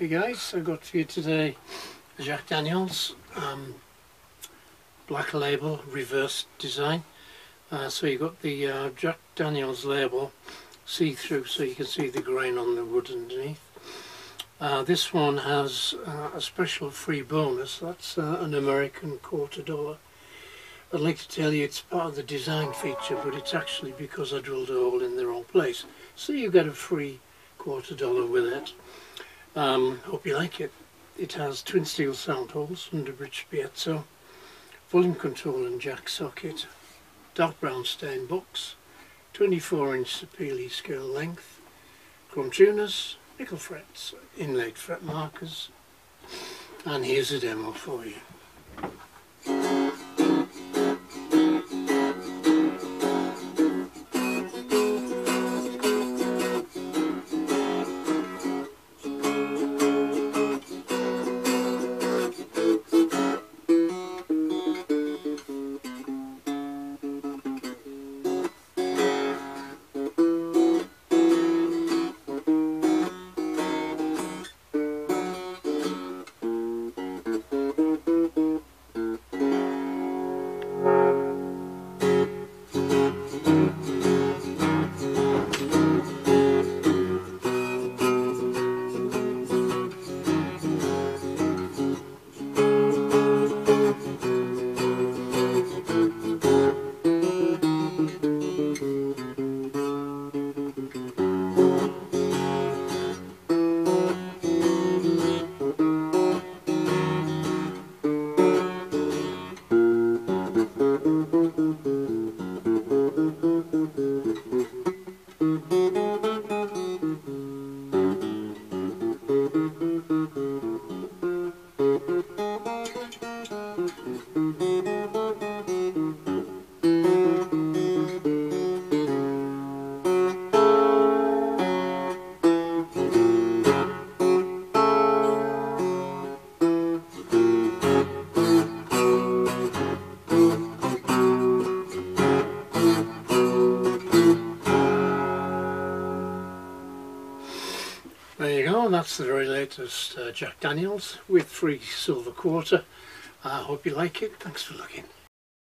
Hey guys, I've got for you today Jack Daniels um, black label reverse design. Uh, so you've got the uh, Jack Daniels label see-through so you can see the grain on the wood underneath. Uh, this one has uh, a special free bonus, that's uh, an American quarter dollar. I'd like to tell you it's part of the design feature but it's actually because I drilled a hole in the wrong place. So you get a free quarter dollar with it. Um, hope you like it. It has twin steel sound holes, under bridge piezo, volume control and jack socket, dark brown stain box, 24 inch Sapele scale length, chrome tuners, nickel frets, inlaid fret markers, and here's a demo for you. There you go, and that's the very latest uh, Jack Daniels with free silver quarter. I hope you like it. Thanks for looking.